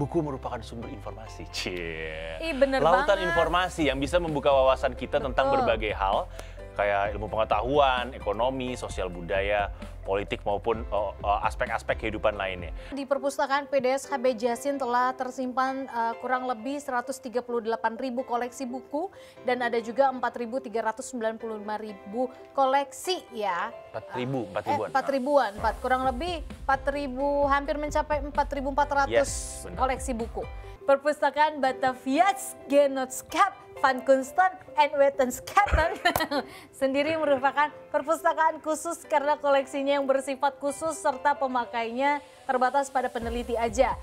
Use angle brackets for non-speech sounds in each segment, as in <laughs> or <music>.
buku merupakan sumber informasi. Cie. Ih, bener Lautan banget. informasi yang bisa membuka wawasan kita tentang Betul. berbagai hal kayak ilmu pengetahuan, ekonomi, sosial budaya, politik maupun oh, oh, aspek-aspek kehidupan lainnya. Di perpustakaan PDS HB Jasin telah tersimpan eh, kurang lebih 138 ribu koleksi buku dan ada juga 4.395 ribu koleksi ya. 4.000, 4 Eh, ribuan. 4 ribuan, 4, kurang lebih 4 ribu, hampir mencapai 4.400 Yes, benar. koleksi buku. Perpustakaan Batavias Genotskap Van Kunsten and Wetenskappen <laughs> sendiri merupakan perpustakaan khusus karena koleksinya yang bersifat khusus serta pemakainya terbatas pada peneliti aja.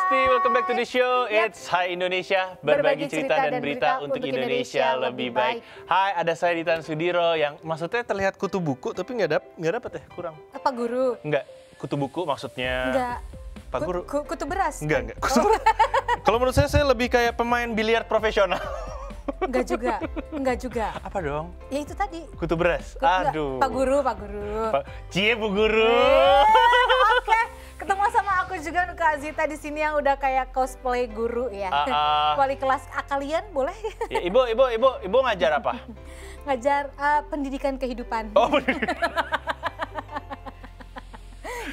Hai Besti, welcome back to the show. It's Hai Indonesia, berbagi cerita dan berita untuk Indonesia lebih baik. Hai, ada saya Ditan Sudiro yang maksudnya terlihat kutu buku tapi nggak dap nggak dapet ya, kurang. Apa guru? Nggak, kutu buku maksudnya. Enggak. Pak Ku- Guru. ku- kutu beras. Enggak, kan? enggak. Kutu beras. <laughs> Kalau menurut saya saya lebih kayak pemain biliar profesional. <laughs> Enggak juga. Enggak juga. Apa dong? Ya itu tadi. Kutu beras. Ku- enggak. Aduh. Pak Guru, Pak Guru. Pak- Cie Bu Guru. Eh, Oke, ketemu sama aku juga Kak Zita di sini yang udah kayak cosplay guru ya. Ah, ah. <laughs> Wali kelas ah, kalian boleh Ya, ibu, ibu, ibu, ibu ngajar apa? <laughs> ngajar ah, pendidikan kehidupan. Oh, pendidikan, <laughs>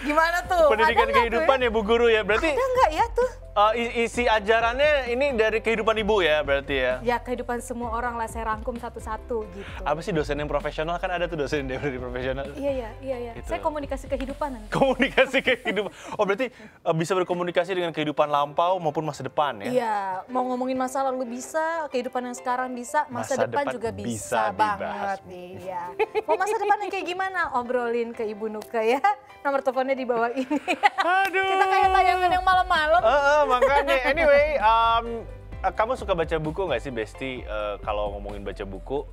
Gimana tuh? pendidikan kehidupan tuh ya Bu Guru ya. Berarti Ada nggak ya tuh? Uh, isi ajarannya ini dari kehidupan ibu ya berarti ya. Ya kehidupan semua orang lah saya rangkum satu-satu gitu. Apa sih dosen yang profesional kan ada tuh dosen yang dari profesional. Iya iya iya iya. Itu. Saya komunikasi kehidupan. nanti. Komunikasi kehidupan. Oh berarti uh, bisa berkomunikasi dengan kehidupan lampau maupun masa depan ya? Iya, mau ngomongin masa lalu bisa, kehidupan yang sekarang bisa, masa, Masa depan, depan juga bisa bisa, dibahas. banget. Iya. Mau masa depan yang kayak gimana? Obrolin ke Ibu Nuka ya. Nomor teleponnya di bawah ini. Aduh. Kita kayak tayangan yang malam-malam. Eh, eh, makanya anyway, um, eh, kamu suka baca buku nggak sih Besti? Eh, kalau ngomongin baca buku,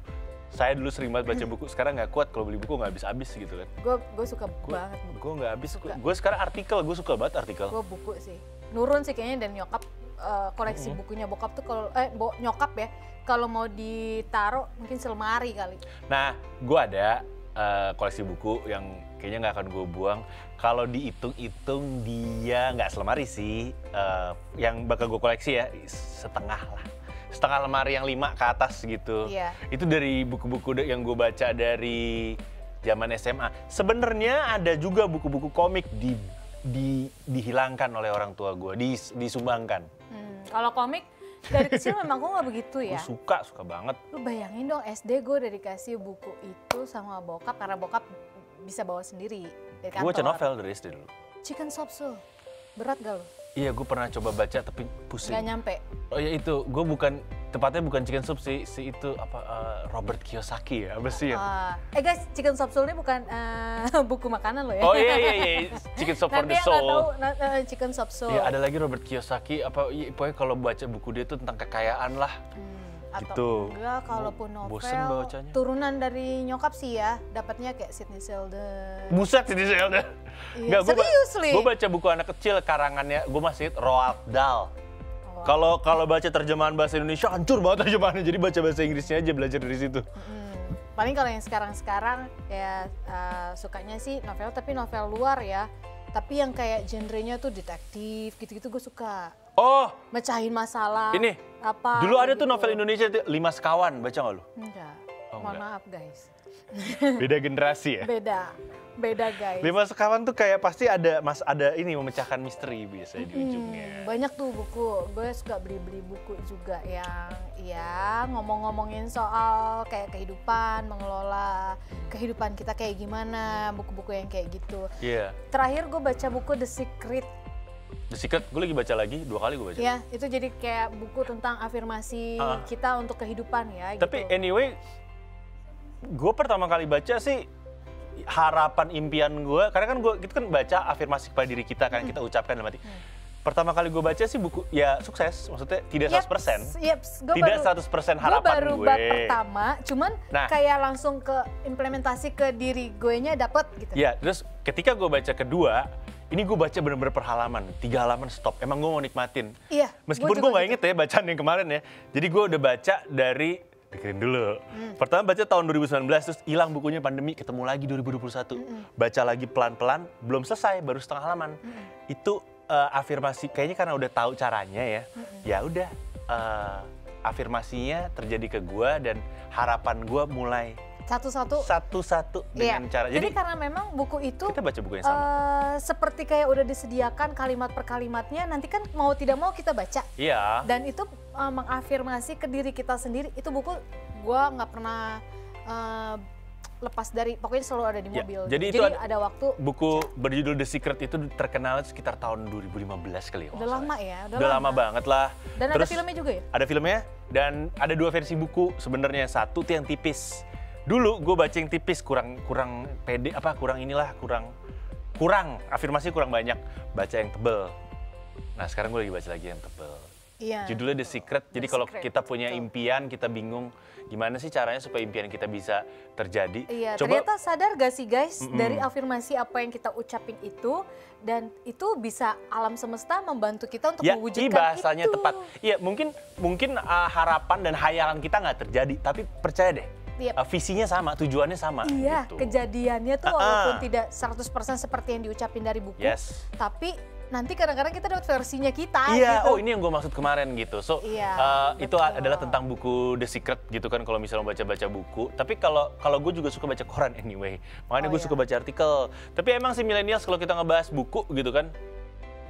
saya dulu sering banget baca buku. Sekarang nggak kuat kalau beli buku nggak habis-habis gitu kan. Gue gue suka banget buku. Gue nggak habis. Gue sekarang artikel, gue suka banget artikel. Gue buku sih. Nurun sih kayaknya dan nyokap eh, koleksi bukunya bokap tuh kalau eh bo- nyokap ya kalau mau ditaruh mungkin selemari kali. Nah, gue ada eh, koleksi buku yang kayaknya nggak akan gue buang. Kalau dihitung-hitung dia nggak selemari sih. Eh, yang bakal gue koleksi ya setengah lah. Setengah lemari yang lima ke atas gitu. Iya. Itu dari buku-buku yang gue baca dari zaman SMA. Sebenarnya ada juga buku-buku komik di, di dihilangkan oleh orang tua gue, dis- disumbangkan. Hmm, kalau komik dari kecil memang gue nggak begitu ya. Gue suka, suka banget. Lu bayangin dong SD gue udah dikasih buku itu sama bokap karena bokap bisa bawa sendiri dari Gue baca kantor. novel dari SD dulu. Chicken Shop Soul. Berat gak lu? Iya, gue pernah coba baca tapi pusing. Gak nyampe. Oh ya itu, gue bukan tepatnya bukan chicken soup sih, si itu apa eh, Robert Kiyosaki ya, apa sih? Ah, eh guys, Chicken Soul ini bukan eh, <laughs> buku makanan loh ya. Oh iya iya iya, chicken soup for Nanti the yang nggak tahu soul. eh, Chicken Shop Soul. Iya ada lagi Robert Kiyosaki apa, iya, pokoknya kalau baca buku dia tuh tentang kekayaan lah. Hmm, atau Gitu. enggak kalaupun novel bosen bacanya. turunan dari nyokap sih ya dapatnya kayak Sidney Sheldon Buset sih Zelda. Iya, gue seriously? gue baca buku anak kecil karangannya, gue masih Roald Dahl. Oh. Kalau kalau baca terjemahan bahasa Indonesia hancur banget terjemahannya, jadi baca bahasa Inggrisnya aja belajar dari situ. Hmm, paling kalau yang sekarang-sekarang ya eh, sukanya sih novel tapi novel luar ya tapi yang kayak genrenya tuh detektif gitu-gitu gue suka Oh, mecahin masalah Ini, apa dulu ada tuh gitu. novel Indonesia tuh, Lima Sekawan, baca nggak lu? enggak Oh, mohon enggak. maaf guys Beda generasi ya. beda beda guys Lima sekawan tuh kayak pasti ada mas ada ini memecahkan misteri biasanya di ujungnya. Hmm, banyak tuh buku gue suka beli-beli buku juga yang ya ngomong-ngomongin soal kayak kehidupan mengelola kehidupan kita kayak gimana buku-buku yang kayak gitu Iya. terakhir gue baca buku The Secret The Secret gue lagi baca lagi dua kali gue baca. ya itu jadi kayak buku tentang afirmasi Ah. kita untuk kehidupan ya Tapi gitu. anyway, gue pertama kali baca sih harapan impian gue karena kan gue itu kan baca afirmasi kepada diri kita kan kita ucapkan dalam hati. pertama kali gue baca sih buku ya sukses, maksudnya tidak 100%. Yeps, gue Tidak baru, 100% gue harapan baru gue. bab pertama, cuman Nah. kayak langsung ke implementasi ke diri gue nya dapet gitu. Ya, terus ketika gue baca kedua, ini gue baca bener-bener per halaman, tiga halaman stop. Emang gue mau nikmatin. Iya, Meskipun gue nggak gitu. inget ya bacaan yang kemarin ya. Jadi gue udah baca dari dengerin dulu. Hmm. Pertama baca tahun 2019 terus hilang bukunya pandemi, ketemu lagi 2021. Hmm. Baca lagi pelan-pelan, belum selesai, baru setengah halaman. Hmm. Itu eh, afirmasi kayaknya karena udah tahu caranya ya. Hmm. Ya udah eh, afirmasinya terjadi ke gue dan harapan gue mulai Satu-satu. satu-satu Iya. dengan cara. Jadi, karena memang buku itu kita baca buku yang sama. eh, seperti kayak udah disediakan kalimat per kalimatnya, nanti kan mau tidak mau kita baca. Iya. Dan itu eh, mengafirmasi ke diri kita sendiri. Itu buku gue nggak pernah eh, lepas dari, pokoknya selalu ada di Ya, mobil. jadi itu ada- ada waktu. Buku berjudul The Secret itu terkenal sekitar tahun 2015 kali ya. Udah lama ya, Udah, lama. banget lah. Dan ada Terus filmnya juga ya? Ada filmnya dan ada dua versi buku sebenarnya. Satu tuh yang tipis. Dulu gue baca yang tipis kurang kurang pede apa kurang inilah kurang kurang afirmasi kurang banyak baca yang tebel. Nah sekarang gue lagi baca lagi yang tebel. Iya. Judulnya The Secret. Jadi The kalau Secret, kita punya betul. impian kita bingung gimana sih caranya supaya impian kita bisa terjadi. Iya, Coba ternyata sadar gak sih guys Mm-mm. dari afirmasi apa yang kita ucapin itu dan itu bisa alam semesta membantu kita untuk Ya, mewujudkan ini bahasanya itu. tepat. Iya, mungkin mungkin uh, harapan dan hayalan kita nggak terjadi, tapi percaya deh, Yep. uh, visinya sama, tujuannya sama. Iya, gitu. kejadiannya tuh Ah, ah. walaupun tidak 100% seperti yang diucapin dari buku, Yes. tapi nanti kadang-kadang kita dapat versinya kita Iya, gitu. oh ini yang gue maksud kemarin gitu. So, Iya, uh, itu adalah tentang buku The Secret gitu kan kalau misalnya baca-baca buku. Tapi kalau kalau gue juga suka baca koran anyway. Makanya Oh, gue iya. suka baca artikel. Tapi emang sih millennials kalau kita ngebahas buku gitu kan,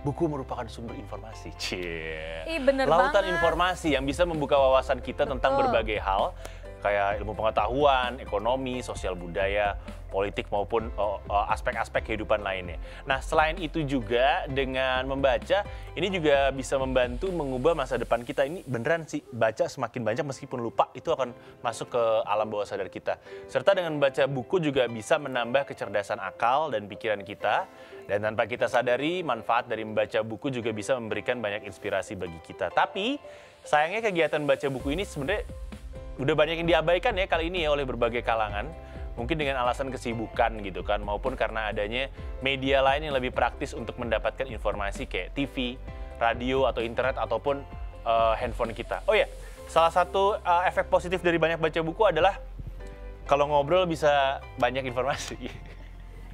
buku merupakan sumber informasi. Cie. Ih, bener Lautan banget. informasi yang bisa membuka wawasan kita tentang Betul. berbagai hal kayak ilmu pengetahuan, ekonomi, sosial budaya, politik maupun oh, oh, aspek-aspek kehidupan lainnya. Nah, selain itu juga dengan membaca ini juga bisa membantu mengubah masa depan kita. Ini beneran sih baca semakin banyak meskipun lupa itu akan masuk ke alam bawah sadar kita. Serta dengan membaca buku juga bisa menambah kecerdasan akal dan pikiran kita. Dan tanpa kita sadari, manfaat dari membaca buku juga bisa memberikan banyak inspirasi bagi kita. Tapi sayangnya kegiatan baca buku ini sebenarnya udah banyak yang diabaikan ya kali ini ya oleh berbagai kalangan. Mungkin dengan alasan kesibukan gitu kan, maupun karena adanya media lain yang lebih praktis untuk mendapatkan informasi kayak TV, radio atau internet ataupun eh, handphone kita. Oh ya, salah satu eh, efek positif dari banyak baca buku adalah kalau ngobrol bisa banyak informasi. <laughs>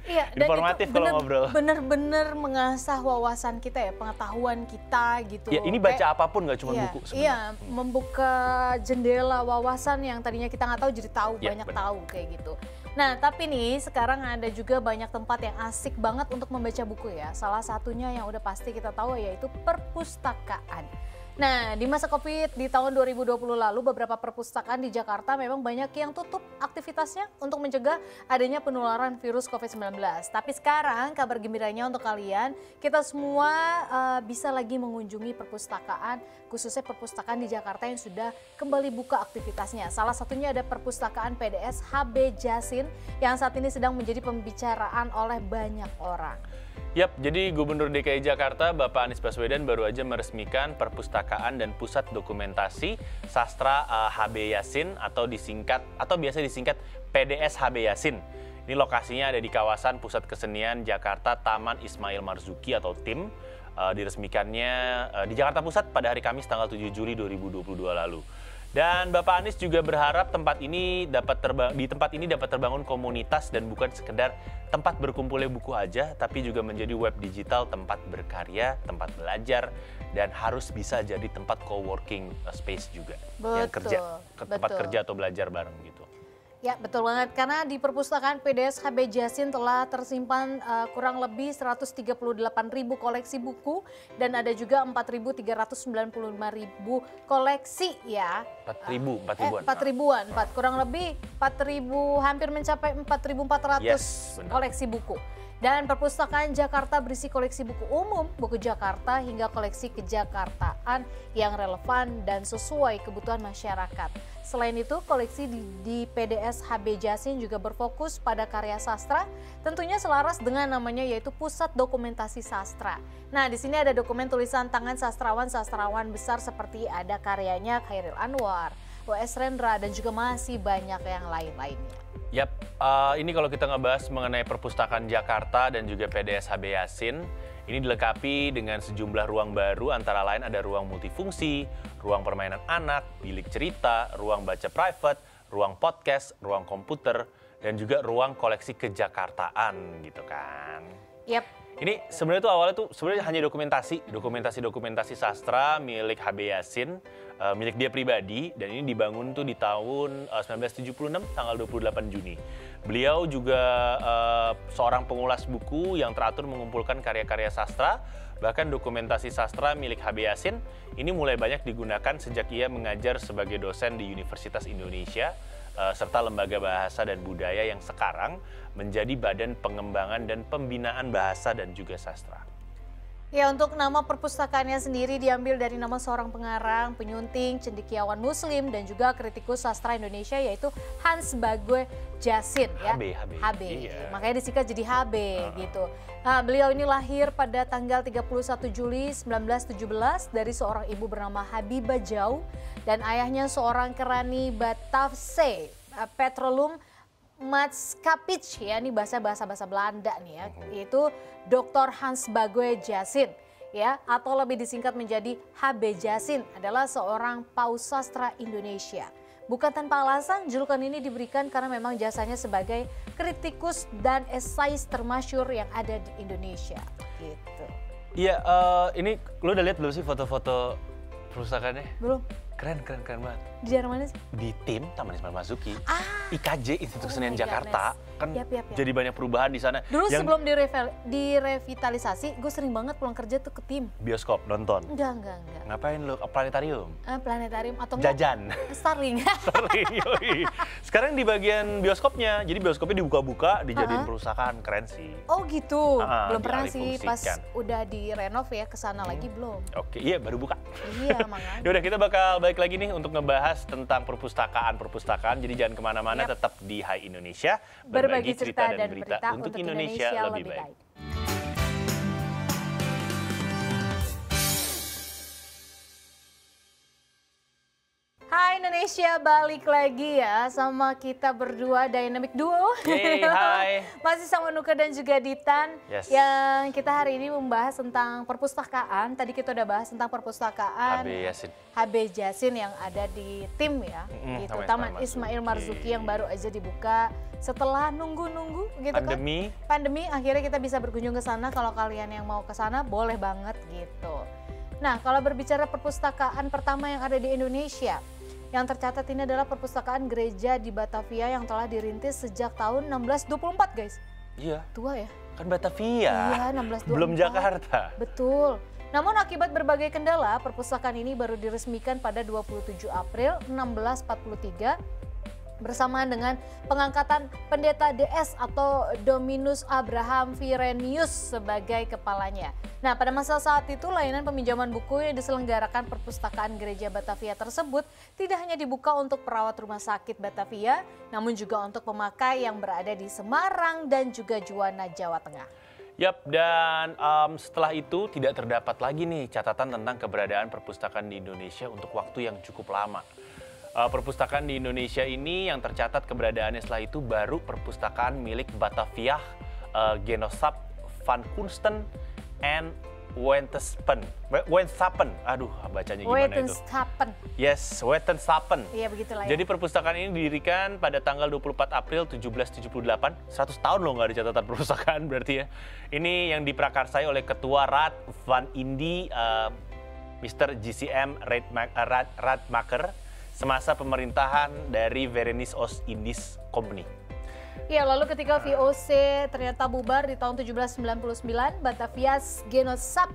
Iya, dan Informatif itu kalau bener- ngobrol. Bener-bener mengasah wawasan kita ya, pengetahuan kita gitu. ya ini baca Kayak- apa pun nggak cuma iya, buku sebenarnya. Iya, membuka jendela wawasan yang tadinya kita nggak tahu jadi tahu, Iya, banyak benar. tahu kayak gitu. Nah, tapi nih sekarang ada juga banyak tempat yang asik banget untuk membaca buku ya. Salah satunya yang udah pasti kita tahu yaitu perpustakaan. Nah, di masa Covid di tahun 2020 lalu beberapa perpustakaan di Jakarta memang banyak yang tutup aktivitasnya untuk mencegah adanya penularan virus COVID-19. Tapi sekarang kabar gembiranya untuk kalian, kita semua eh, bisa lagi mengunjungi perpustakaan, khususnya perpustakaan di Jakarta yang sudah kembali buka aktivitasnya. Salah satunya ada perpustakaan PDS HB Jasin yang saat ini sedang menjadi pembicaraan oleh banyak orang. Yap, jadi Gubernur DKI Jakarta Bapak Anies Baswedan baru aja meresmikan Perpustakaan dan Pusat Dokumentasi Sastra eh, HB Yasin atau disingkat atau biasa disingkat PDS HB Yasin. Ini lokasinya ada di kawasan Pusat Kesenian Jakarta Taman Ismail Marzuki atau TIM. Eh, diresmikannya eh, di Jakarta Pusat pada hari Kamis tanggal 7 Juli 2022 lalu. Dan Bapak Anies juga berharap tempat ini dapat terbang, di tempat ini dapat terbangun komunitas dan bukan sekedar tempat berkumpulnya buku aja, tapi juga menjadi web digital tempat berkarya, tempat belajar, dan harus bisa jadi tempat co-working uh, space juga. yang Betul, kerja, ke tempat betul. kerja atau belajar bareng gitu. Ya betul banget karena di perpustakaan PDS HB Jasin telah tersimpan uh, kurang lebih 138 ribu koleksi buku dan ada juga 4.395 ribu koleksi ya. 4 ribu, 4 Eh, ribuan. 4 ribuan, 4, kurang lebih 4 ribu, hampir mencapai 4.400 Yes, benar. koleksi buku. Dan perpustakaan Jakarta berisi koleksi buku umum, buku Jakarta hingga koleksi kejakartaan yang relevan dan sesuai kebutuhan masyarakat. Selain itu, koleksi di, di PDS HB Jasin juga berfokus pada karya sastra, tentunya selaras dengan namanya yaitu Pusat Dokumentasi Sastra. Nah, di sini ada dokumen tulisan tangan sastrawan-sastrawan besar seperti ada karyanya Khairil Anwar, W.S. Rendra, dan juga masih banyak yang lain-lainnya. Yap, uh, ini kalau kita ngebahas mengenai perpustakaan Jakarta dan juga PDS HB Yasin, ini dilengkapi dengan sejumlah ruang baru antara lain ada ruang multifungsi, ruang permainan anak, bilik cerita, ruang baca private, ruang podcast, ruang komputer, dan juga ruang koleksi kejakartaan gitu kan. Yap. Ini sebenarnya tuh awalnya tuh sebenarnya hanya dokumentasi, dokumentasi-dokumentasi sastra milik HB Yasin uh, milik dia pribadi dan ini dibangun tuh di tahun uh, 1976 tanggal 28 Juni. Beliau juga uh, seorang pengulas buku yang teratur mengumpulkan karya-karya sastra, bahkan dokumentasi sastra milik HB Yasin ini mulai banyak digunakan sejak ia mengajar sebagai dosen di Universitas Indonesia serta Lembaga Bahasa dan Budaya yang sekarang menjadi Badan Pengembangan dan Pembinaan Bahasa dan juga Sastra. Ya untuk nama perpustakaannya sendiri diambil dari nama seorang pengarang, penyunting, cendekiawan muslim dan juga kritikus sastra Indonesia yaitu Hans Bague Jasin ya. HB, HB. HB. Iya. Makanya disingkat jadi HB gitu. Nah, beliau ini lahir pada tanggal 31 Juli 1917 dari seorang ibu bernama Habibah Jau dan ayahnya seorang kerani Batavse eh, Matskapich ya ini bahasa bahasa bahasa Belanda nih ya yaitu Dr. Hans Bague Jasin ya atau lebih disingkat menjadi HB Jasin adalah seorang paus sastra Indonesia. Bukan tanpa alasan julukan ini diberikan karena memang jasanya sebagai kritikus dan esais termasyur yang ada di Indonesia gitu. Iya, uh, ini lu udah lihat belum sih foto-foto perpustakaannya? Belum Keren, keren, keren banget. di daerah mana sih? Di tim Taman Ismail Marzuki, Ah, IKJ Institut Oh Jakarta, goodness. Kan Yap, yap, yap. jadi banyak perubahan di sana. dulu Yang sebelum direvel- direvitalisasi gue sering banget pulang kerja tuh ke tim. bioskop nonton. Enggak, enggak, enggak. Ngapain lu planetarium? Eh, planetarium atau? Jajan. Starling. <laughs> Sering, yoi. Sekarang di bagian bioskopnya, jadi bioskopnya dibuka-buka, dijadiin Ha-ha. perusahaan, keren sih. Oh gitu. Ah, belum pernah sih pas dialihfungsikan. udah direnov ya ke sana lagi belum. Oke, iya baru buka. Iya, <laughs> makanya. Yaudah kita bakal balik lagi nih untuk ngebahas tentang perpustakaan-perpustakaan. Jadi jangan ke mana-mana, Yap. tetap di Hai Indonesia. Berbagi cerita dan berita untuk Indonesia lebih baik. Indonesia, balik lagi ya sama kita berdua Dynamic Duo. <laughs> Hai. Masih sama Nuka dan juga Ditan. Yes. Yang kita hari ini membahas tentang perpustakaan. Tadi kita udah bahas tentang perpustakaan. HB Yasin. HB Jasin yang ada di tim ya, Mm-mm, gitu. Taman Ismail Marzuki. Yang baru aja dibuka setelah nunggu-nunggu gitu Pandemi. kan. Pandemi akhirnya kita bisa berkunjung ke sana. Kalau kalian yang mau ke sana boleh banget gitu. Nah, kalau berbicara perpustakaan pertama yang ada di Indonesia, yang tercatat ini adalah perpustakaan gereja di Batavia yang telah dirintis sejak tahun 1624, guys. Iya, Tua ya? kan Batavia. Iya, 1624. Belum Jakarta. Betul. Namun akibat berbagai kendala, perpustakaan ini baru diresmikan pada 27 April 1643 bersamaan dengan pengangkatan pendeta DS atau Dominus Abraham Virenius sebagai kepalanya. Nah, pada masa saat itu layanan peminjaman buku yang diselenggarakan perpustakaan gereja Batavia tersebut tidak hanya dibuka untuk perawat rumah sakit Batavia, namun juga untuk pemakai yang berada di Semarang dan juga Juwana, Jawa Tengah. Yap, dan em, setelah itu tidak terdapat lagi nih catatan tentang keberadaan perpustakaan di Indonesia untuk waktu yang cukup lama. Eh, perpustakaan di Indonesia ini yang tercatat keberadaannya setelah itu baru perpustakaan milik Batavia, eh, Genossap, Van Kunsten, and Wentespen. We- Wentsapen, aduh bacanya gimana itu? Wetenstappen. Yes, Wentenshapen. Iya begitulah ya. Jadi perpustakaan ini didirikan pada tanggal 24 April 1778. 100 tahun loh nggak ada catatan <laughs> perpustakaan berarti ya. Ini yang diprakarsai oleh Ketua Raad van Indi, eh, Mr. GCM Radma- Rad- Radmacher, semasa pemerintahan dari Verenis Oost Indies Company. Ya, lalu ketika VOC ternyata bubar di tahun 1799, Batavia's Genossap,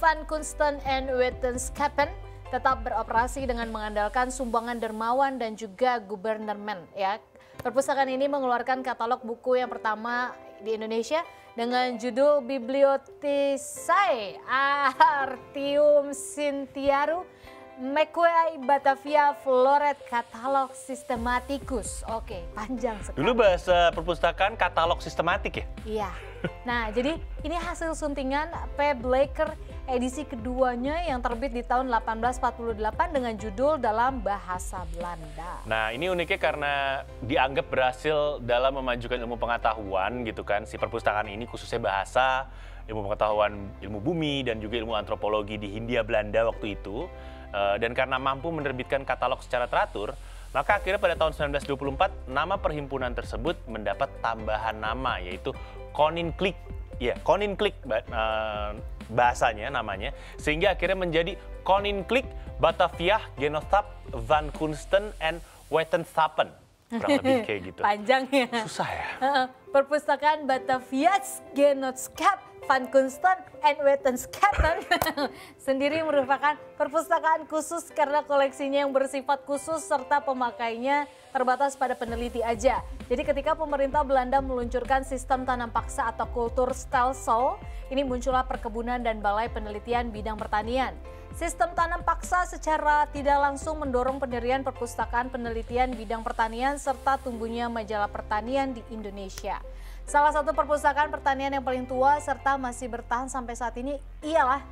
Van Kunsten and Wetenskapen tetap beroperasi dengan mengandalkan sumbangan dermawan dan juga gubernermen ya. Perpustakaan ini mengeluarkan katalog buku yang pertama di Indonesia dengan judul Bibliothecae Artium Sintiaru Mequae Batavia Floret Katalog Systematicus. Oke, panjang sekali. Dulu bahasa perpustakaan katalog sistematik ya? Iya. Nah, jadi ini hasil suntingan P. Blaker edisi keduanya yang terbit di tahun 1848 dengan judul dalam bahasa Belanda. Nah, ini uniknya karena dianggap berhasil dalam memajukan ilmu pengetahuan gitu kan. Si perpustakaan ini khususnya bahasa, ilmu pengetahuan ilmu bumi dan juga ilmu antropologi di Hindia Belanda waktu itu dan karena mampu menerbitkan katalog secara teratur, maka akhirnya pada tahun 1924 nama perhimpunan tersebut mendapat tambahan nama yaitu Koninklijk. Ya, Koninklijk uh, bahasanya namanya sehingga akhirnya menjadi Koninklijk Batavia Genootschap van Kunsten en Wetenschappen. Kurang lebih kayak gitu. Panjang ya. Susah ya. Perpustakaan Batavia's Genootschap Van Kunsten and Wetenskaten <laughs> sendiri merupakan perpustakaan khusus karena koleksinya yang bersifat khusus serta pemakainya terbatas pada peneliti aja. Jadi ketika pemerintah Belanda meluncurkan sistem tanam paksa atau kultur stelsel, ini muncullah perkebunan dan balai penelitian bidang pertanian. Sistem tanam paksa secara tidak langsung mendorong pendirian perpustakaan penelitian bidang pertanian serta tumbuhnya majalah pertanian di Indonesia. Salah satu perpustakaan pertanian yang paling tua serta masih bertahan sampai saat ini ialah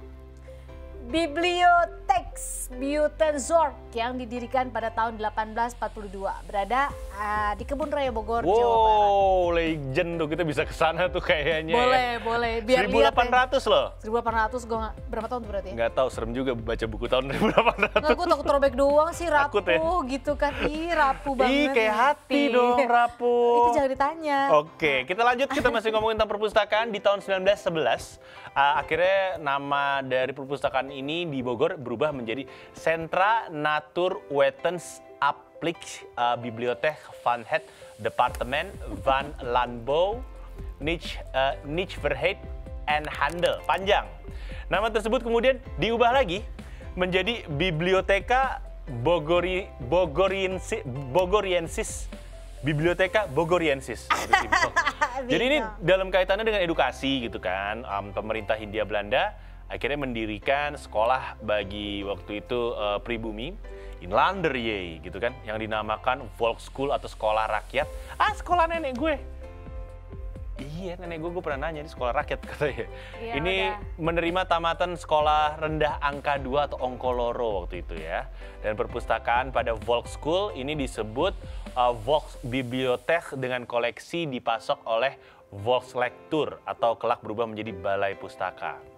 Bibliotex Buitenzorg yang didirikan pada tahun 1842 berada uh, di Kebun Raya Bogor, wow, Jawa Barat. Wow, legend tuh kita bisa ke sana tuh kayaknya. Boleh, ya. boleh. Biar 1800 lihat, ya. loh. 1800 gue berapa tahun tuh berarti? Nggak tahu, serem juga baca buku tahun 1800. Nggak, gue takut robek doang sih rapuh <laughs> Takut ya? gitu kan. Ih, rapuh banget. Ih, kayak hati dong <laughs> rapuh. Itu jangan ditanya. Oke, kita lanjut. Kita masih ngomongin tentang perpustakaan di tahun 1911. Uh, akhirnya nama dari perpustakaan ini di Bogor berubah menjadi Sentra Natur Wetens Aplik uh, Bibliothek van het Departement van Landbouw, Nich, uh, Nijverheid en Handel. Panjang. Nama tersebut kemudian diubah lagi menjadi Biblioteka Bogori, Bogoriensis, Bogoriensis Biblioteka Bogoriensis. Jadi ini dalam kaitannya dengan edukasi gitu kan, um, pemerintah Hindia Belanda akhirnya mendirikan sekolah bagi waktu itu uh, pribumi Inlanderje gitu kan, yang dinamakan Volkschool atau sekolah rakyat. Ah sekolah nenek gue. Iya nenek gue, gue pernah nanya di sekolah rakyat <laughs> katanya. Iya, ini udah. menerima tamatan sekolah rendah angka 2 atau Ongkoloro waktu itu ya. Dan perpustakaan pada Volkschool ini disebut uh, Volksbibliothek dengan koleksi dipasok oleh Volkslektur atau kelak berubah menjadi balai pustaka.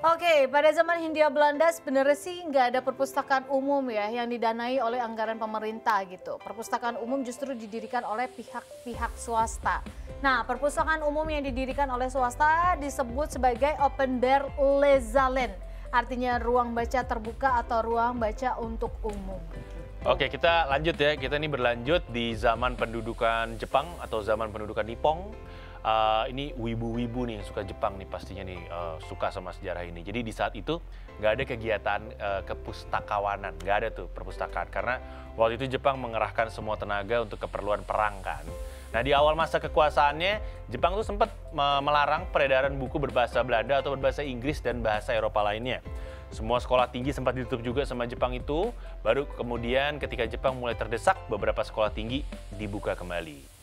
Oke, pada zaman Hindia Belanda sebenarnya sih nggak ada perpustakaan umum ya yang didanai oleh anggaran pemerintah gitu. Perpustakaan umum justru didirikan oleh pihak-pihak swasta. Nah, perpustakaan umum yang didirikan oleh swasta disebut sebagai open bar lezalen, artinya ruang baca terbuka atau ruang baca untuk umum. Oke, kita lanjut ya. Kita ini berlanjut di zaman pendudukan Jepang atau zaman pendudukan Nippon. Uh, ini wibu-wibu nih yang suka Jepang nih pastinya nih uh, suka sama sejarah ini. Jadi di saat itu nggak ada kegiatan uh, kepustakawanan, nggak ada tuh perpustakaan karena waktu itu Jepang mengerahkan semua tenaga untuk keperluan perang kan. Nah di awal masa kekuasaannya Jepang tuh sempat me- melarang peredaran buku berbahasa Belanda atau berbahasa Inggris dan bahasa Eropa lainnya. Semua sekolah tinggi sempat ditutup juga sama Jepang itu. Baru kemudian ketika Jepang mulai terdesak, beberapa sekolah tinggi dibuka kembali.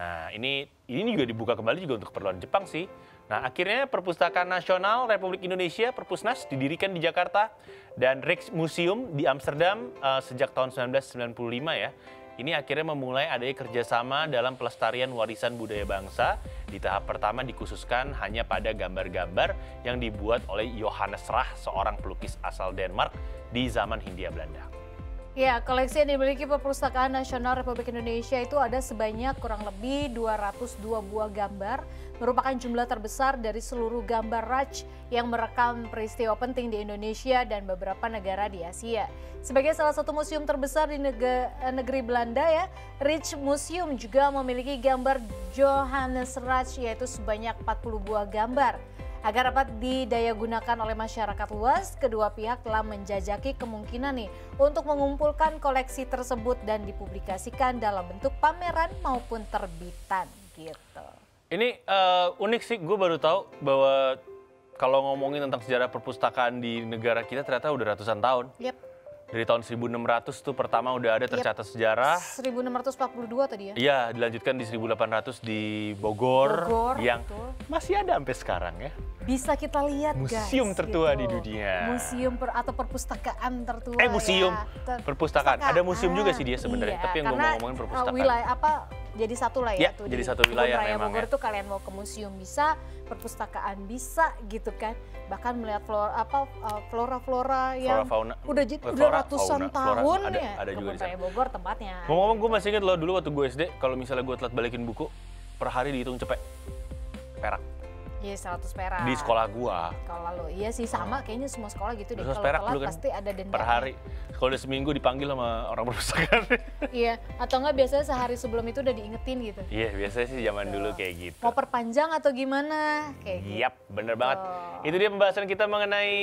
Nah, ini ini juga dibuka kembali juga untuk keperluan Jepang sih. Nah, akhirnya Perpustakaan Nasional Republik Indonesia Perpusnas didirikan di Jakarta dan Rijksmuseum di Amsterdam eh, sejak tahun 1995 ya. Ini akhirnya memulai adanya kerjasama dalam pelestarian warisan budaya bangsa. Di tahap pertama dikhususkan hanya pada gambar-gambar yang dibuat oleh Johannes Rah, seorang pelukis asal Denmark di zaman Hindia Belanda. Ya, koleksi yang dimiliki Perpustakaan Nasional Republik Indonesia itu ada sebanyak kurang lebih 202 buah gambar, merupakan jumlah terbesar dari seluruh gambar Raj yang merekam peristiwa penting di Indonesia dan beberapa negara di Asia. Sebagai salah satu museum terbesar di nege- negeri Belanda ya, Rich Museum juga memiliki gambar Johannes Raj yaitu sebanyak 40 buah gambar. Agar dapat didayagunakan oleh masyarakat luas, kedua pihak telah menjajaki kemungkinan nih untuk mengumpulkan koleksi tersebut dan dipublikasikan dalam bentuk pameran maupun terbitan gitu. Ini eh, unik sih, gue baru tahu bahwa kalau ngomongin tentang sejarah perpustakaan di negara kita ternyata udah ratusan tahun. Yep. Dari tahun 1600 tuh pertama udah ada tercatat sejarah. 1642 tadi ya. Iya, dilanjutkan di 1800 di Bogor, Bogor, yang betul. masih ada sampai sekarang ya. Bisa kita lihat guys. Museum tertua gitu. di dunia. Museum per- atau perpustakaan tertua Eh, museum. ya. Ter- Perpustakaan. Ada museum juga sih dia sebenarnya, Iya, tapi yang karena, mau ngomongin uh, perpustakaan. wilayah apa jadi satu lah ya, Iya, tuh jadi di satu wilayah Raya memang Bogor ya. tuh kalian mau ke museum bisa, perpustakaan bisa gitu kan. Bahkan melihat flora apa uh, flora-flora yang fauna. udah Eh, udah flora, ratusan fauna, flora. tahun Ada- ya. ada juga Kebun di sana. Bogor tempatnya. Ngomong-ngomong, gue masih inget loh dulu waktu gue SD, kalau misalnya gue telat balikin buku, per hari dihitung cepet. Perak. Iya 100 perak. Di sekolah gua, Kalau lo iya sih sama kayaknya semua sekolah gitu deh. 200 Kalau perak telat dulu kan. pasti ada denda. per hari. Kalau udah seminggu dipanggil sama orang perpustakaan. <laughs> Iya, atau enggak biasanya sehari sebelum itu udah diingetin gitu. Iya, biasanya sih zaman dulu kayak gitu. Mau perpanjang atau gimana? Kayak gitu. Yap, bener banget. Oh. Itu dia pembahasan kita mengenai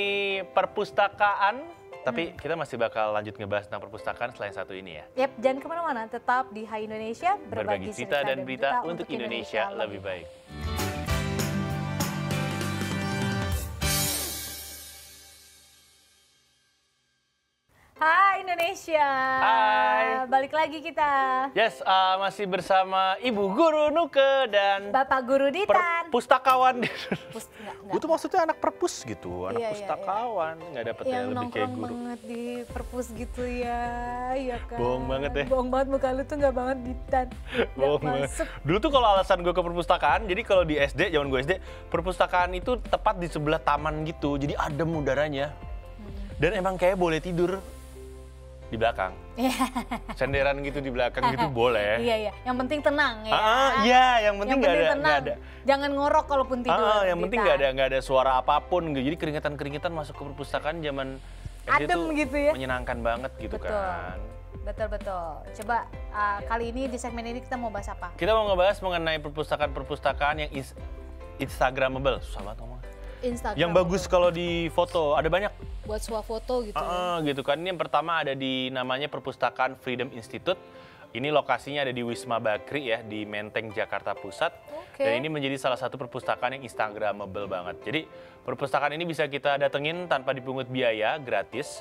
perpustakaan. Tapi Hmm. kita masih bakal lanjut ngebahas tentang perpustakaan selain satu ini ya. Yap, jangan ke mana-mana, tetap di Hai Indonesia, Berbagi cerita dan berita untuk Indonesia lebih baik. Hai Indonesia. Hai. Balik lagi kita. Yes, uh, masih bersama Ibu Guru Nuke dan Bapak Guru Ditan. perpustakawan. <laughs> Pus- enggak, enggak. Gue tuh maksudnya anak perpus gitu, anak Iya, iya, pustakawan, nggak dapet yang yang lebih kayak nongkrong guru. banget di perpus gitu ya, iya kan. Bohong banget ya. Bohong banget muka lu tuh nggak banget Ditan. Bohong banget. masuk. Dulu tuh kalau alasan gue ke perpustakaan, jadi kalau di SD, zaman gue SD, perpustakaan itu tepat di sebelah taman gitu, jadi adem udaranya. Dan emang kayak boleh tidur di belakang. Senderan gitu di belakang gitu <laughs> boleh. Iya iya, yang penting tenang ya. Ah, ah, iya, yang penting nggak ada, tenang. ada. Jangan ngorok kalaupun tidur. Ah, yang penting nggak ada nggak ada suara apa pun gitu. Jadi keringetan keringetan masuk ke perpustakaan zaman Adem gitu ya. menyenangkan banget gitu Betul. kan. Betul betul. Coba uh, kali ini di segmen ini kita mau bahas apa? Kita mau ngebahas mengenai perpustakaan-perpustakaan yang is Instagramable. Susah banget ngomong. Instagram. Yang bagus kalau di foto, ada banyak. buat swafoto gitu. ya. Ah, gitu kan. Ini yang pertama ada di namanya Perpustakaan Freedom Institute. Ini lokasinya ada di Wisma Bakri ya, di Menteng, Jakarta Pusat. Oke. Dan ini menjadi salah satu perpustakaan yang Instagramable banget. Jadi perpustakaan ini bisa kita datengin tanpa dipungut biaya, gratis.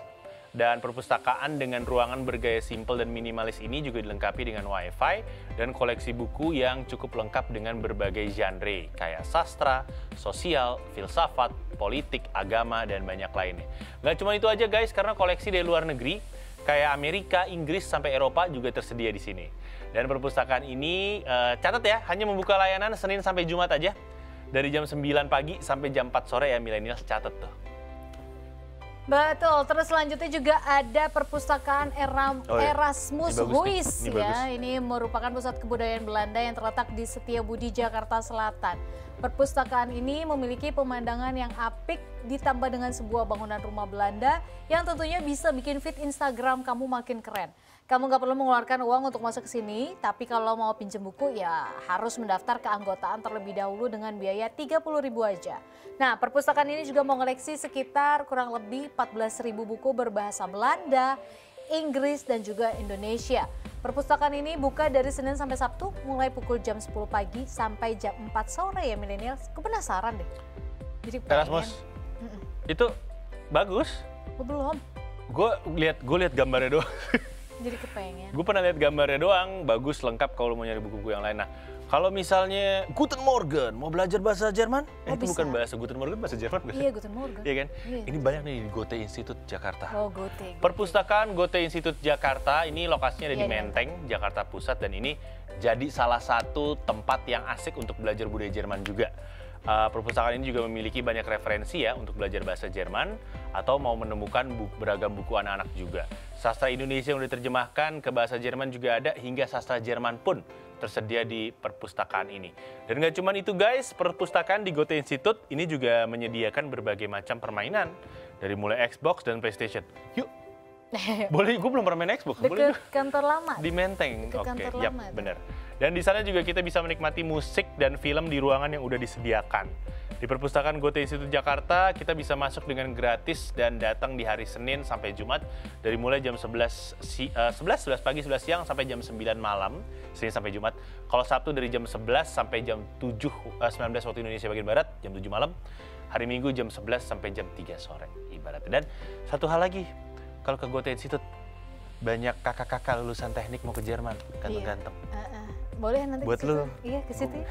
Dan perpustakaan dengan ruangan bergaya simpel dan minimalis ini juga dilengkapi dengan wifi dan koleksi buku yang cukup lengkap dengan berbagai genre kayak sastra, sosial, filsafat, politik, agama, dan banyak lainnya. Nggak cuma itu aja guys, karena koleksi dari luar negeri kayak Amerika, Inggris, sampai Eropa juga tersedia di sini. Dan perpustakaan ini, eh, catat ya, hanya membuka layanan Senin sampai Jumat aja. Dari jam 9 pagi sampai jam 4 sore ya milenial catat tuh. Betul. Terus selanjutnya juga ada perpustakaan Eram- Oh iya. Erasmus Ini nih. Huis Ini ya. bagus. Ini merupakan pusat kebudayaan Belanda yang terletak di Setiabudi, Jakarta Selatan. Perpustakaan ini memiliki pemandangan yang apik ditambah dengan sebuah bangunan rumah Belanda yang tentunya bisa bikin feed Instagram kamu makin keren. Kamu nggak perlu mengeluarkan uang untuk masuk ke sini, tapi kalau mau pinjam buku ya harus mendaftar keanggotaan terlebih dahulu dengan biaya 30.000 aja. Nah, perpustakaan ini juga mau koleksi sekitar kurang lebih 14.000 buku berbahasa Belanda, Inggris, dan juga Indonesia. Perpustakaan ini buka dari Senin sampai Sabtu mulai pukul jam 10 pagi sampai jam 4 sore ya milenial. Gue penasaran deh. Jadi. Erasmus, itu bagus. Gue belum. Gue lihat gue lihat gambarnya doang. <laughs> Jadi kepengen. gue pernah lihat gambarnya doang, bagus lengkap kalau mau nyari buku-buku yang lain. Nah, kalau misalnya Guten Morgen mau belajar bahasa Jerman, eh, Oh, itu bisa. bukan bahasa Guten Morgen bahasa Jerman? Iya, Guten Morgen. Iya kan? Iya. Ini banyak nih di Goethe Institute Jakarta. Oh, Gote. Perpustakaan Goethe Institute Jakarta ini lokasinya ada Iya, di di Menteng, Jakarta Pusat dan ini jadi salah satu tempat yang asik untuk belajar budaya Jerman juga. Uh, perpustakaan ini juga memiliki banyak referensi ya untuk belajar bahasa Jerman atau mau menemukan bu- beragam buku anak-anak juga. Sastra Indonesia yang diterjemahkan ke bahasa Jerman juga ada hingga sastra Jerman pun tersedia di perpustakaan ini. Dan nggak cuma itu guys, perpustakaan di Goethe Institute ini juga menyediakan berbagai macam permainan dari mulai Xbox dan PlayStation. Yuk, <laughs> boleh, gue belum pernah main Xbox. Boleh Deket kantor lama. di Menteng. Ke Oke, kantor yap, benar. Dan di sana juga kita bisa menikmati musik dan film di ruangan yang udah disediakan. Di perpustakaan Goethe Institute Jakarta, kita bisa masuk dengan gratis dan datang di hari Senin sampai Jumat dari mulai jam 11 si, uh, 11 11 pagi 11 siang sampai jam 9 malam, Senin sampai Jumat. Kalau Sabtu dari jam 11 sampai jam 7 uh, 19 waktu Indonesia bagian barat, jam 7 malam. Hari Minggu jam 11 sampai jam 3 sore ibaratnya. Dan satu hal lagi, kalau ke Goethe Institute banyak kakak-kakak lulusan teknik mau ke Jerman, ganteng-ganteng. Iya. Uh, uh. Boleh nanti Buat lu. Iya, ke situ. ya.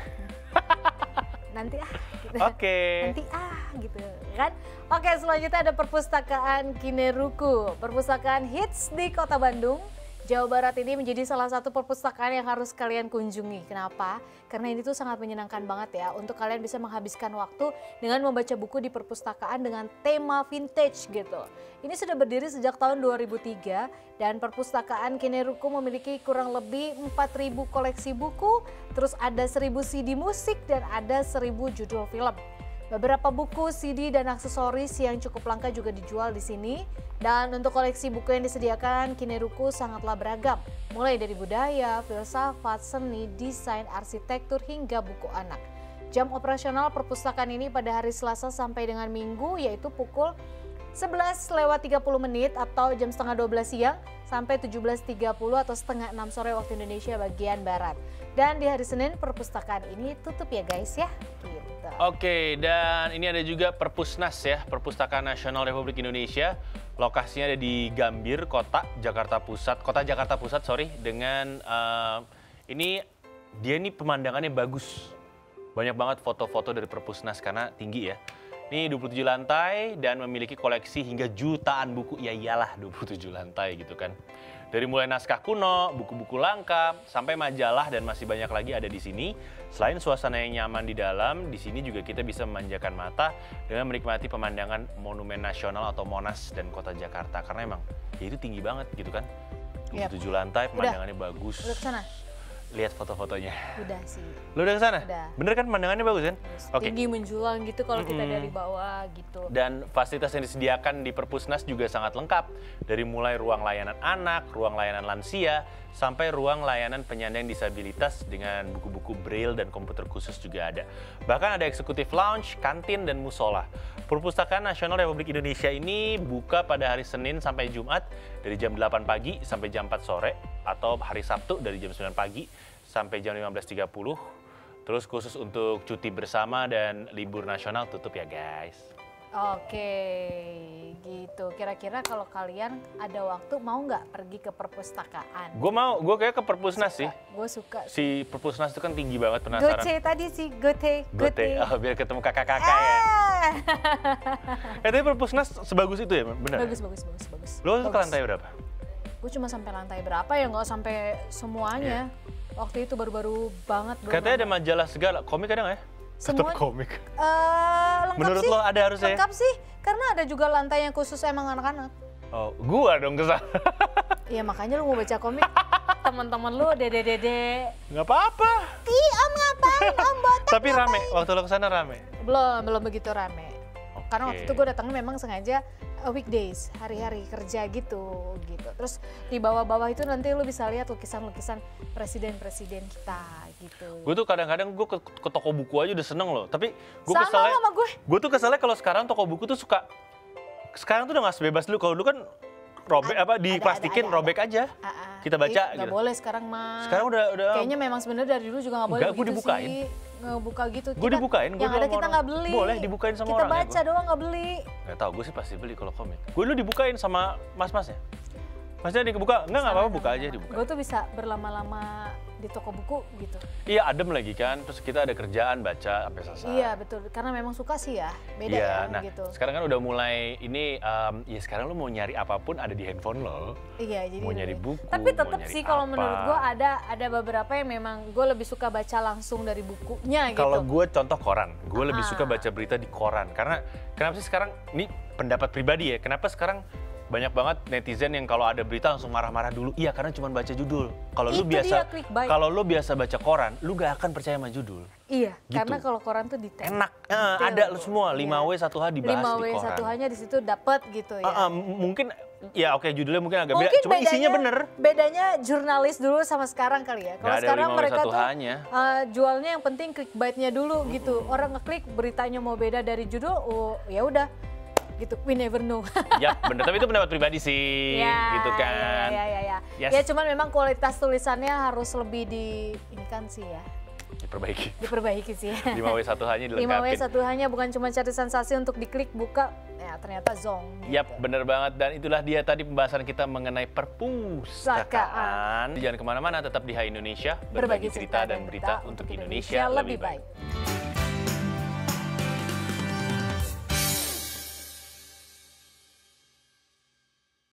<laughs> nanti ah gitu. Oke. Nanti ah gitu kan. Oke, selanjutnya ada perpustakaan Kineruku, perpustakaan hits di Kota Bandung. Jawa Barat ini menjadi salah satu perpustakaan yang harus kalian kunjungi. Kenapa? Karena ini tuh sangat menyenangkan banget ya untuk kalian bisa menghabiskan waktu dengan membaca buku di perpustakaan dengan tema vintage gitu. Ini sudah berdiri sejak tahun 2003 dan perpustakaan Kineruku memiliki kurang lebih 4.000 koleksi buku, terus ada 1.000 CD musik dan ada 1.000 judul film. Beberapa buku, CD, dan aksesoris yang cukup langka juga dijual di sini. Dan untuk koleksi buku yang disediakan, Kineruku sangatlah beragam. Mulai dari budaya, filsafat, seni, desain, arsitektur, hingga buku anak. Jam operasional perpustakaan ini pada hari Selasa sampai dengan Minggu yaitu pukul 11 lewat 30 menit atau jam setengah 12 siang sampai 17.30 atau setengah 6 sore waktu Indonesia bagian Barat. Dan di hari Senin perpustakaan ini tutup ya guys ya. Gitu. Oke, dan ini ada juga Perpusnas ya, Perpustakaan Nasional Republik Indonesia. Lokasinya ada di Gambir, Kota Jakarta Pusat, Kota Jakarta Pusat, sorry, dengan eh, ini dia ini pemandangannya bagus. Banyak banget foto-foto dari Perpusnas karena tinggi ya. Ini 27 lantai dan memiliki koleksi hingga jutaan buku. Ya iyalah 27 lantai gitu kan. Dari mulai naskah kuno, buku-buku langka, sampai majalah dan masih banyak lagi ada di sini. Selain suasana yang nyaman di dalam, di sini juga kita bisa memanjakan mata dengan menikmati pemandangan Monumen Nasional atau Monas dan Kota Jakarta. Karena emang ya itu tinggi banget gitu kan. Yap. 27 lantai, pemandangannya bagus. Udah ke sana? Lihat foto-fotonya. Udah sih. Lu udah ke sana? Udah. Bener kan pemandangannya bagus kan? Oke. Tinggi menjulang gitu kalau kita Mm-mm. dari bawah gitu. Dan fasilitas yang disediakan di Perpusnas juga sangat lengkap. Dari mulai ruang layanan anak, ruang layanan lansia, sampai ruang layanan penyandang disabilitas dengan buku-buku braille dan komputer khusus juga ada. Bahkan ada eksekutif lounge, kantin, dan musola. Perpustakaan Nasional Republik Indonesia ini buka pada hari Senin sampai Jumat dari jam 8 pagi sampai jam 4 sore atau hari Sabtu dari jam 9 pagi sampai jam 15.30. Terus khusus untuk cuti bersama dan libur nasional tutup ya guys. Oke, gitu. Kira-kira kalau kalian ada waktu mau nggak pergi ke perpustakaan? Gue mau, gue kayak ke Perpusnas sih. Gue suka. Si Perpusnas itu kan tinggi banget penasaran. Goce tadi sih, Gote, Gote, oh, biar ketemu kakak-kakak ya. Ah. Eh tapi Perpusnas sebagus itu ya, bener? bagus, bagus, bagus, bagus. Lo tuh ke lantai berapa? Gue cuma sampai lantai berapa ya, nggak sampai semuanya. Waktu itu baru-baru banget. Katanya ada majalah segala, komik ada nggak ya? Semua- Tetap komik. Eh, lengkap Menurut sih. lo ada harusnya ya? Lengkap sih, karena ada juga lantai yang khusus emang anak-anak. Oh, gua dong ke sana. <laughs> Iya makanya lu mau baca komik, teman-teman lu dede-dede. Nggak apa-apa. Ih om ngapain om botak <laughs> Tapi rame, waktu lo ke sana rame. Belum, belum begitu rame. Karena waktu itu gue datangnya memang sengaja uh, weekdays, hari-hari kerja gitu, gitu. Terus di bawah-bawah itu nanti lu bisa lihat lukisan-lukisan presiden-presiden kita gitu. Gue tuh kadang-kadang gue ke, ke toko buku aja udah seneng loh. Tapi gue keselnya, sama gue. gue tuh keselnya kalau sekarang toko buku tuh suka, sekarang tuh udah nggak sebebas dulu. Kalau dulu kan robek apa diplastikin ada- ada. robek aja. Ah, ah. Kita baca Ih, gitu. boleh sekarang mah. Sekarang udah udah Kayaknya memang sebenarnya dari dulu juga nggak boleh Enggak, gua begitu dibukain. sih. Ngebuka gitu. Gue Kita- dibukain, gue Yang ada kita nggak beli. Boleh dibukain sama kita orang ya, baca doang nggak beli. Gak tau, gue sih pasti beli kalau komik. Gue dulu dibukain sama mas-masnya. Masnya dibuka, enggak nggak apa-apa buka aja dibuka. Gue tuh bisa berlama-lama di toko buku gitu. Iya adem lagi kan, terus kita ada kerjaan baca sampai selesai. Iya betul, karena memang suka sih ya, beda Iya, ya nah gitu. sekarang kan udah mulai ini, em, ya sekarang lu mau nyari apa pun ada di handphone lo. Iya, jadi mau nyari buku, Tapi tetap sih kalau menurut gue ada ada beberapa yang memang gue lebih suka baca langsung dari bukunya gitu. Kalau gue contoh koran, gue lebih Ah. suka baca berita di koran. Karena kenapa sih sekarang, ini pendapat pribadi ya, kenapa sekarang banyak banget netizen yang kalau ada berita langsung marah-marah dulu. Iya karena cuma baca judul. Kalau lu biasa, kalau lu biasa baca koran, lu gak akan percaya sama judul. iya, gitu. karena kalau koran tuh detail. Enak, Eh, Detail ada tuh. semua 5W 1H dibahas 5W di koran. satu hanya di situ dapat gitu ya. Ah, m- mungkin Ya oke judulnya mungkin agak beda, Mungkin cuma isinya bener. Bedanya jurnalis dulu sama sekarang kali ya. Kalau sekarang 5W mereka satu tuh uh, jualnya yang penting clickbait-nya dulu gitu. Orang ngeklik beritanya mau beda dari judul, oh ya udah gitu. We never know. <laughs> ya bener, tapi itu pendapat pribadi sih, ya, gitu kan. Ya, ya, ya. Yes. Ya cuman memang kualitas tulisannya harus lebih di ini kan sih ya. Diperbaiki. Diperbaiki sih <laughs> ya. 5W satu hanya 5W dilengkapin. satu hanya bukan cuma cari sensasi untuk diklik buka, ya ternyata zong. Yap, gitu. bener banget. Dan itulah dia tadi pembahasan kita mengenai perpustakaan. Jangan ke mana-mana, tetap di Hai Indonesia. Berbagi cerita dan berita untuk Indonesia lebih baik.